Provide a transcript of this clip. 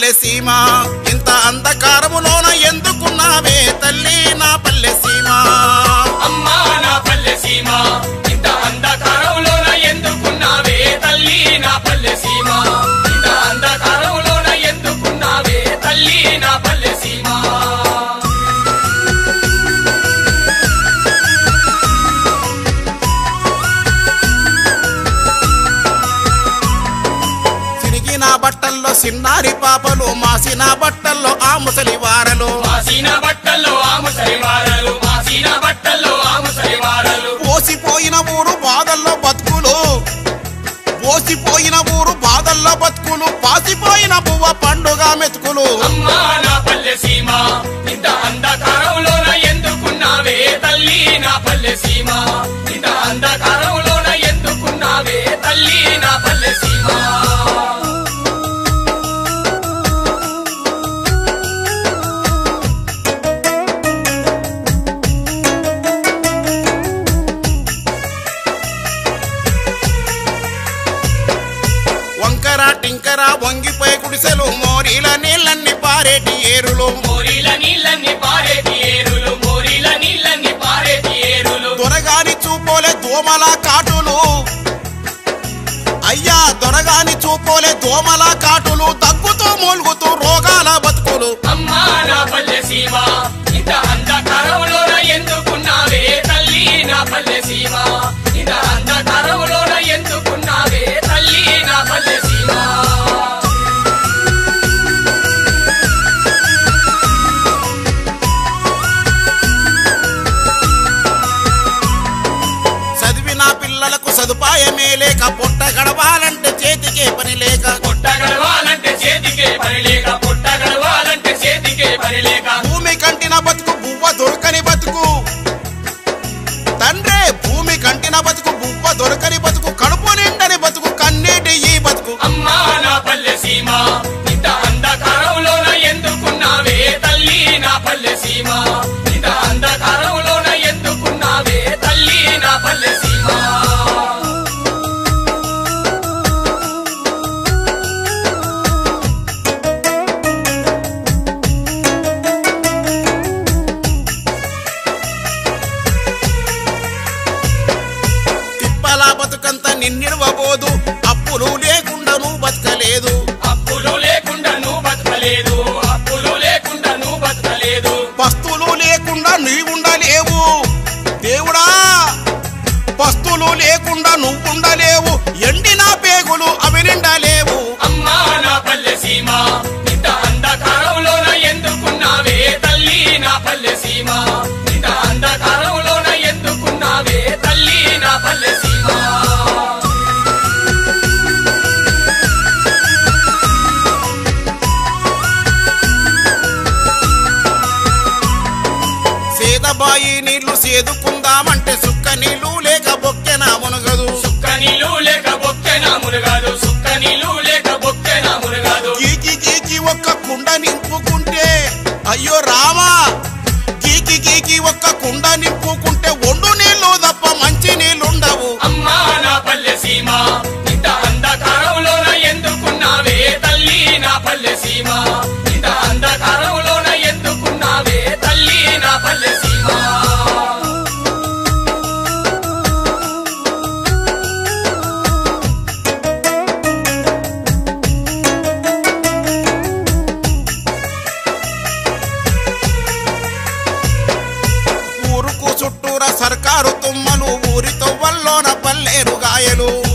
పల్లె సీమ ఇంత అంధకారములో మాసిన బట్టల్లో ఆ ముసలి వారలు. మాసిన బట్టల్లో ఆ ముసలి వారలు మాసిన బట్టల్లో ఆ ముసలి వారలు. పోసిపోయిన ఊరు బాధల్లో బతుకులు. పోసిపోయిన ఊరు బాధల్లో బతుకులు. పాసిపోయిన పువ్వ పండుగ మెతుకులు. అమ్మా నా పల్లె సీమ ఇంత అంధకారంలోన ఎందుకున్నావే తల్లి నా పల్లె సీమ? టింకర వంగిపోయి గుడిసెలు మోరీల నీళ్ళన్ని పారేటి ఏరులు. మోరీల నీళ్ళన్ని పారేటి ఏరులు మోరీల నీళ్ళన్ని పారేటి ఏరులు. దొరగాని చూపోలే దోమల కాటులు. అయ్యా దొరగాని చూపోలే దోమల కాటులు. దగ్గుతూ మూలుగుతూ రోగాల బతుకులు. ఉపాయమే లేక పొట్ట గడవాలంటే చేతికే పని లేక పొట్ట గడవాలంటే చేతికే పని లేక పొట్ట గడవాలంటే చేతికే పని లేక. పస్తులు లేకుండా నువ్వుండలేవు. ఎండిన పేగులు అవి నిండలేవు అమ్మా నా పల్లె సీమ ఇంత అంధకారంలోన ఎందుకున్నావే తల్లి నా పల్లె సీమ? ఇంత అంధకారంలోన ఎందుకున్నావే తల్లి నా పల్లె సీమ? సేదబాయి నీళ్ళు సేదుకుందామంటే అయ్యో రామా గీకి గీకి ఒక్క కుండ నింపుకుంటే ఒండు నీళ్ళు తప్ప మంచి నీళ్ళుండవు. అమ్మా నా పల్లె సీమా. సర్కారు తుమ్మలు ఊరి తొవ్వల్లోన పల్లేరు గాయలు.